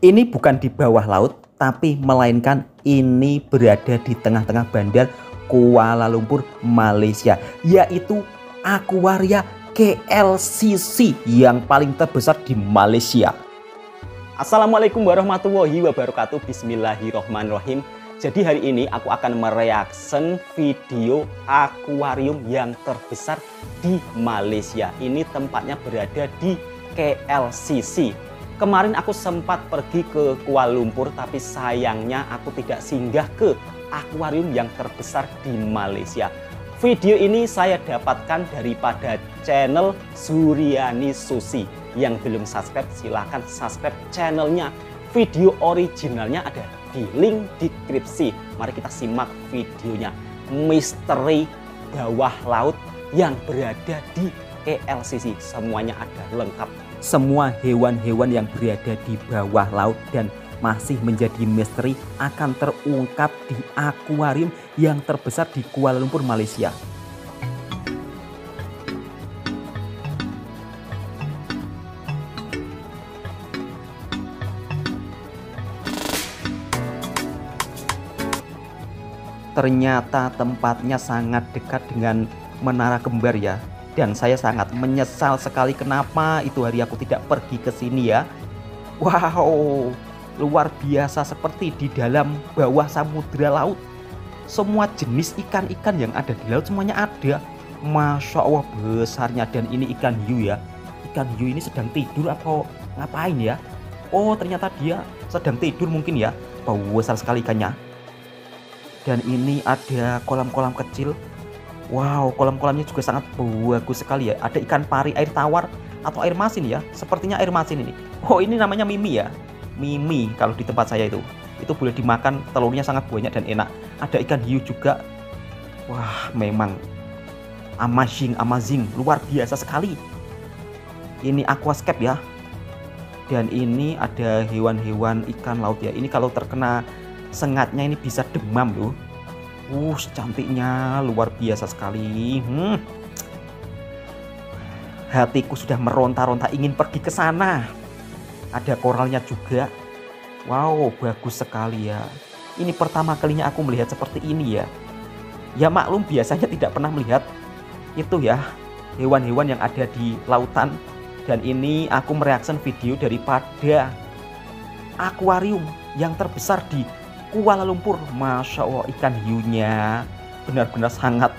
Ini bukan di bawah laut, tapi melainkan ini berada di tengah-tengah bandar Kuala Lumpur, Malaysia, yaitu Aquaria KLCC yang paling terbesar di Malaysia. Assalamualaikum warahmatullahi wabarakatuh. Bismillahirrohmanirrohim. Jadi hari ini aku akan mereaction video akuarium yang terbesar di Malaysia. Ini tempatnya berada di KLCC Kemarin aku sempat pergi ke Kuala Lumpur tapi sayangnya aku tidak singgah ke akuarium yang terbesar di Malaysia. Video ini saya dapatkan daripada channel Suryani Susi. Yang belum subscribe silahkan subscribe channelnya. Video originalnya ada di link deskripsi. Mari kita simak videonya. Misteri bawah laut yang berada di KLCC. Semuanya ada lengkap semua hewan-hewan yang berada di bawah laut dan masih menjadi misteri akan terungkap di akuarium yang terbesar di Kuala Lumpur, Malaysia. Ternyata tempatnya sangat dekat dengan Menara Kembar ya dan saya sangat menyesal sekali kenapa itu hari aku tidak pergi ke sini ya. Wow, luar biasa seperti di dalam bawah samudera laut. Semua jenis ikan-ikan yang ada di laut semuanya ada. Masya Allah besarnya dan ini ikan hiu ya. Ikan hiu ini sedang tidur atau ngapain ya? Oh ternyata dia sedang tidur mungkin ya. Bau besar sekali ikannya. Dan ini ada kolam-kolam kecil Wow, kolam-kolamnya juga sangat bagus sekali ya. Ada ikan pari air tawar atau air masin ya. Sepertinya air masin ini. Oh, ini namanya mimi ya. Mimi kalau di tempat saya itu. Itu boleh dimakan, telurnya sangat banyak dan enak. Ada ikan hiu juga. Wah, memang amazing, amazing, luar biasa sekali. Ini aquascape ya. Dan ini ada hewan-hewan ikan laut ya. Ini kalau terkena sengatnya ini bisa demam loh Uh, cantiknya luar biasa sekali. Hmm. Hatiku sudah meronta-ronta ingin pergi ke sana. Ada koralnya juga. Wow, bagus sekali ya. Ini pertama kalinya aku melihat seperti ini ya. Ya maklum biasanya tidak pernah melihat itu ya hewan-hewan yang ada di lautan dan ini aku mereaction video daripada akuarium yang terbesar di Kuala Lumpur. Masya Allah ikan hiunya benar-benar sangat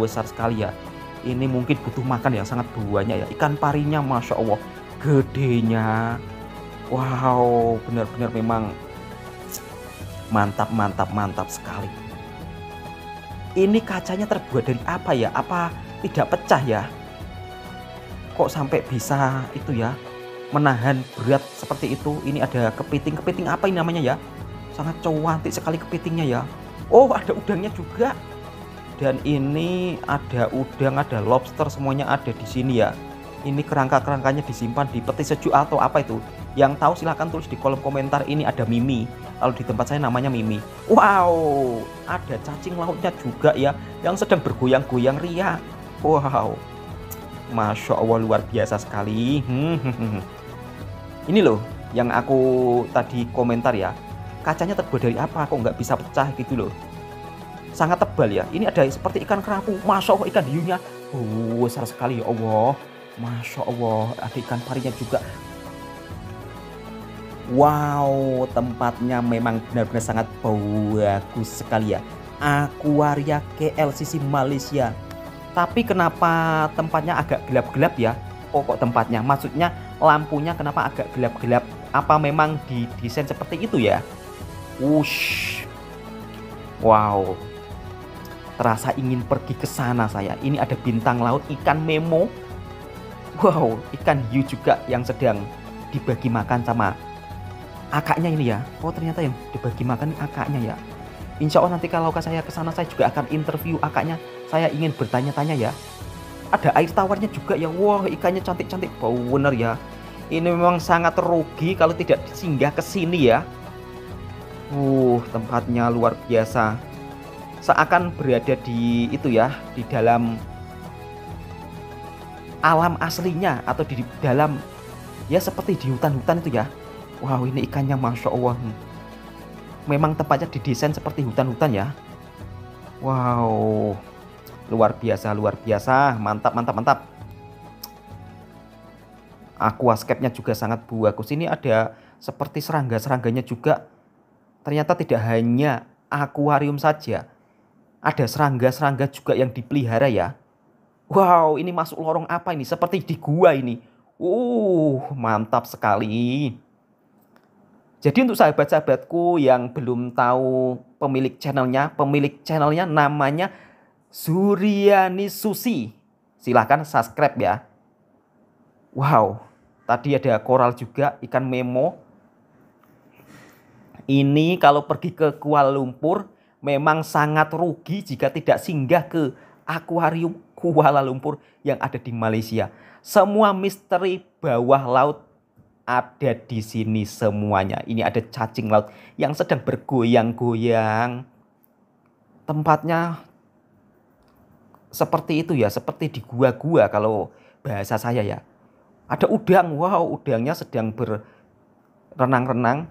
besar sekali ya. Ini mungkin butuh makan yang sangat banyak ya. Ikan parinya Masya Allah gedenya. Wow benar-benar memang mantap mantap mantap sekali. Ini kacanya terbuat dari apa ya? Apa tidak pecah ya? Kok sampai bisa itu ya menahan berat seperti itu? Ini ada kepiting kepiting apa ini namanya ya sangat cantik sekali kepitingnya ya. Oh ada udangnya juga. Dan ini ada udang ada lobster semuanya ada di sini ya. Ini kerangka-kerangkanya disimpan di peti sejuk atau apa itu? Yang tahu silahkan tulis di kolom komentar. Ini ada Mimi. Kalau di tempat saya namanya Mimi. Wow ada cacing lautnya juga ya yang sedang bergoyang-goyang ria. Wow Masya Allah luar biasa sekali. Ini loh yang aku tadi komentar ya kacanya terbuat dari apa? Kok nggak bisa pecah gitu loh. Sangat tebal ya. Ini ada seperti ikan kerapu. Masya Allah ikan hiunya. Oh, besar sekali ya Allah. Masya Allah ada ikan parinya juga. Wow tempatnya memang benar-benar sangat bagus sekali ya. Aquaria KLCC Malaysia. Tapi kenapa tempatnya agak gelap-gelap ya? Oh kok tempatnya? Maksudnya lampunya kenapa agak gelap-gelap? Apa memang didesain seperti itu ya Wush. Wow. Terasa ingin pergi ke sana saya. Ini ada bintang laut ikan memo. Wow, ikan hiu juga yang sedang dibagi makan sama akaknya ini ya. Oh ternyata yang dibagi makan akaknya ya. Insya Allah nanti kalau saya ke sana saya juga akan interview akaknya. Saya ingin bertanya-tanya ya. Ada air tawarnya juga ya. Wah wow, ikannya cantik-cantik. Bau bener ya. Ini memang sangat rugi kalau tidak singgah ke sini ya. Uh, tempatnya luar biasa. Seakan berada di itu ya, di dalam alam aslinya atau di dalam ya seperti di hutan-hutan itu ya. Wow, ini ikannya Masya Allah. Memang tempatnya didesain seperti hutan-hutan ya. Wow, luar biasa, luar biasa. Mantap, mantap, mantap. Aquascape-nya juga sangat bagus. Ini ada seperti serangga-serangganya juga. Ternyata tidak hanya akuarium saja. Ada serangga-serangga juga yang dipelihara ya. Wow, ini masuk lorong apa ini? Seperti di gua ini. Uh, mantap sekali. Jadi untuk sahabat-sahabatku yang belum tahu pemilik channelnya, pemilik channelnya namanya Suryani Susi. Silahkan subscribe ya. Wow, tadi ada koral juga, ikan memo. Ini kalau pergi ke Kuala Lumpur memang sangat rugi jika tidak singgah ke akuarium Kuala Lumpur yang ada di Malaysia. Semua misteri bawah laut ada di sini semuanya. Ini ada cacing laut yang sedang bergoyang-goyang. Tempatnya seperti itu ya, seperti di gua-gua kalau bahasa saya ya. Ada udang, wow udangnya sedang berenang-renang.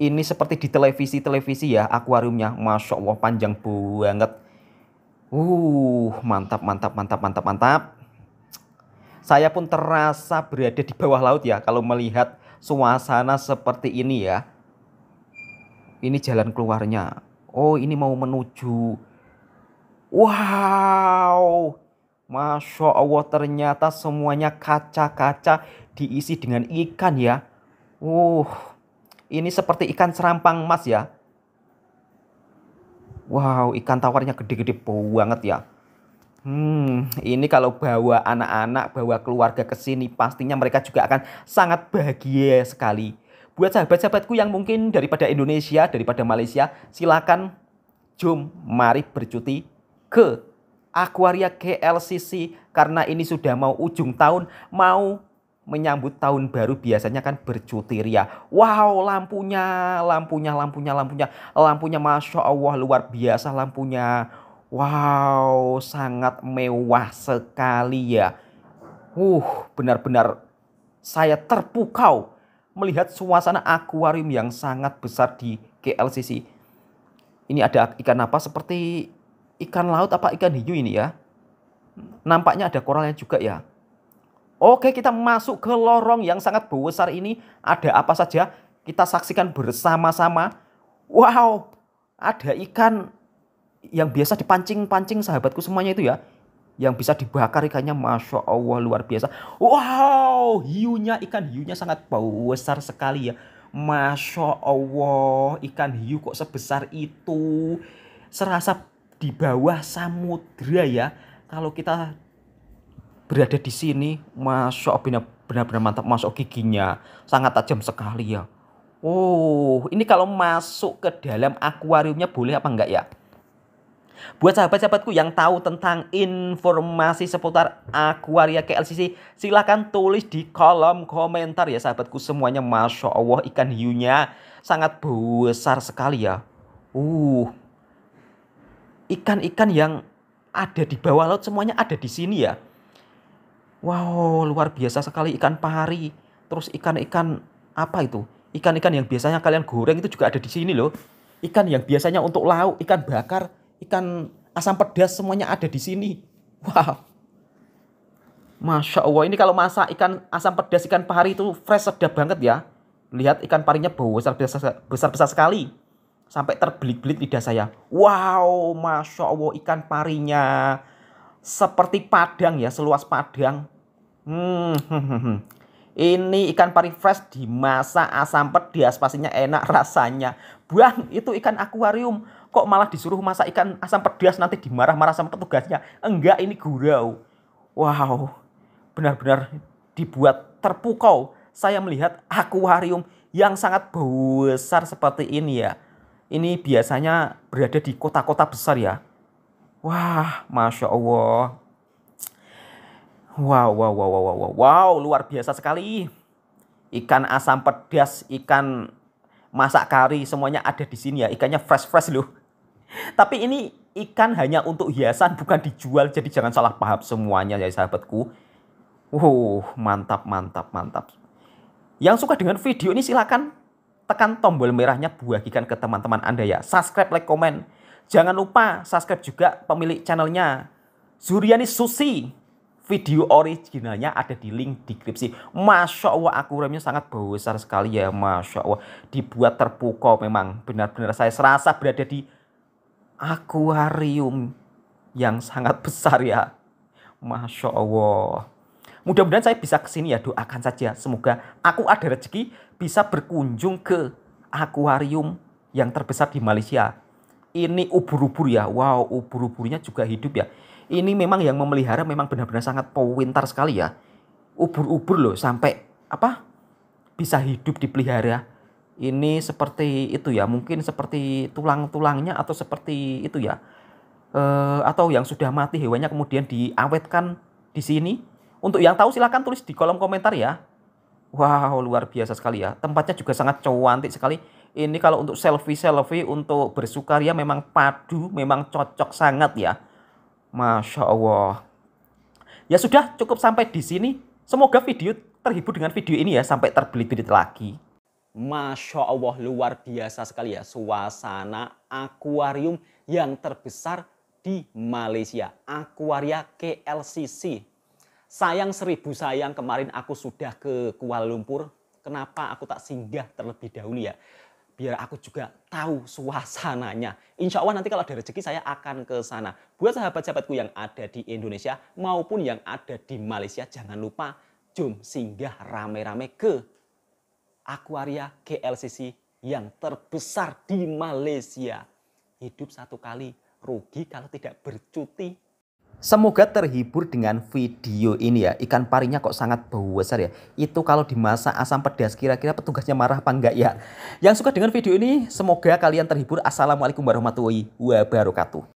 Ini seperti di televisi-televisi ya, akuariumnya. Masya Allah panjang banget. Uh, mantap, mantap, mantap, mantap, mantap saya pun terasa berada di bawah laut ya kalau melihat suasana seperti ini ya. Ini jalan keluarnya. Oh ini mau menuju. Wow. Masya Allah ternyata semuanya kaca-kaca diisi dengan ikan ya. Uh, ini seperti ikan serampang emas ya. Wow, ikan tawarnya gede-gede banget ya. Hmm, ini kalau bawa anak-anak, bawa keluarga ke sini pastinya mereka juga akan sangat bahagia sekali. Buat sahabat-sahabatku yang mungkin daripada Indonesia, daripada Malaysia, silakan jom mari bercuti ke Aquaria KLCC karena ini sudah mau ujung tahun, mau menyambut tahun baru biasanya kan bercuti ria. Wow, lampunya, lampunya, lampunya, lampunya, lampunya, masya Allah luar biasa lampunya. Wow, sangat mewah sekali ya. Uh, benar-benar saya terpukau melihat suasana akuarium yang sangat besar di KLCC. Ini ada ikan apa seperti ikan laut apa ikan hiu ini ya. Nampaknya ada koralnya juga ya. Oke, kita masuk ke lorong yang sangat besar ini. Ada apa saja? Kita saksikan bersama-sama. Wow, ada ikan yang biasa dipancing-pancing sahabatku semuanya itu ya yang bisa dibakar ikannya masya Allah luar biasa wow hiunya ikan hiunya sangat besar sekali ya masya Allah ikan hiu kok sebesar itu serasa di bawah samudra ya kalau kita berada di sini Allah benar-benar mantap masuk giginya sangat tajam sekali ya Oh, ini kalau masuk ke dalam akuariumnya boleh apa enggak ya? Buat sahabat-sahabatku yang tahu tentang informasi seputar Aquaria KLCC, silahkan tulis di kolom komentar ya sahabatku semuanya. Masya Allah ikan hiunya sangat besar sekali ya. Uh, ikan-ikan yang ada di bawah laut semuanya ada di sini ya. Wow, luar biasa sekali ikan pari. Terus ikan-ikan apa itu? Ikan-ikan yang biasanya kalian goreng itu juga ada di sini loh. Ikan yang biasanya untuk lauk, ikan bakar ikan asam pedas semuanya ada di sini. Wow. Masya Allah, ini kalau masak ikan asam pedas, ikan pari itu fresh sedap banget ya. Lihat ikan parinya besar besar, besar, besar sekali. Sampai terbelit-belit lidah saya. Wow, Masya Allah ikan parinya. Seperti padang ya, seluas padang. Hmm, hmm, hmm, hmm. Ini ikan pari fresh dimasak asam pedas, pastinya enak rasanya. Buang, itu ikan akuarium kok malah disuruh masak ikan asam pedas nanti dimarah-marah sama petugasnya. Enggak, ini gurau. Wow, benar-benar dibuat terpukau. Saya melihat akuarium yang sangat besar seperti ini ya. Ini biasanya berada di kota-kota besar ya. Wah, Masya Allah. Wow, wow, wow, wow, wow, wow, luar biasa sekali. Ikan asam pedas, ikan masak kari, semuanya ada di sini ya. Ikannya fresh-fresh loh. Tapi ini ikan hanya untuk hiasan bukan dijual jadi jangan salah paham semuanya ya sahabatku. Wow, mantap mantap mantap. Yang suka dengan video ini silakan tekan tombol merahnya bagikan ke teman-teman Anda ya. Subscribe, like, komen. Jangan lupa subscribe juga pemilik channelnya Zuriani Susi. Video originalnya ada di link deskripsi. Masya Allah akuariumnya sangat besar sekali ya. Masya Allah. Dibuat terpukau memang. Benar-benar saya serasa berada di akuarium yang sangat besar ya. Masya Allah. Mudah-mudahan saya bisa ke sini ya. Doakan saja. Semoga aku ada rezeki bisa berkunjung ke akuarium yang terbesar di Malaysia. Ini ubur-ubur ya. Wow, ubur-uburnya juga hidup ya ini memang yang memelihara memang benar-benar sangat pintar sekali ya. Ubur-ubur loh sampai apa bisa hidup dipelihara. Ini seperti itu ya, mungkin seperti tulang-tulangnya atau seperti itu ya. E, atau yang sudah mati hewannya kemudian diawetkan di sini. Untuk yang tahu silahkan tulis di kolom komentar ya. Wow, luar biasa sekali ya. Tempatnya juga sangat cantik sekali. Ini kalau untuk selfie-selfie, untuk bersukaria memang padu, memang cocok sangat ya. Masya Allah. Ya sudah cukup sampai di sini. Semoga video terhibur dengan video ini ya sampai terbelit-belit lagi. Masya Allah luar biasa sekali ya suasana akuarium yang terbesar di Malaysia. Akuaria KLCC. Sayang seribu sayang kemarin aku sudah ke Kuala Lumpur. Kenapa aku tak singgah terlebih dahulu ya biar aku juga tahu suasananya. Insya Allah nanti kalau ada rezeki saya akan ke sana. Buat sahabat-sahabatku yang ada di Indonesia maupun yang ada di Malaysia, jangan lupa jom singgah rame-rame ke Aquaria GLCC yang terbesar di Malaysia. Hidup satu kali, rugi kalau tidak bercuti Semoga terhibur dengan video ini ya. Ikan parinya kok sangat besar ya. Itu kalau dimasak asam pedas kira-kira petugasnya marah apa enggak ya. Yang suka dengan video ini semoga kalian terhibur. Assalamualaikum warahmatullahi wabarakatuh.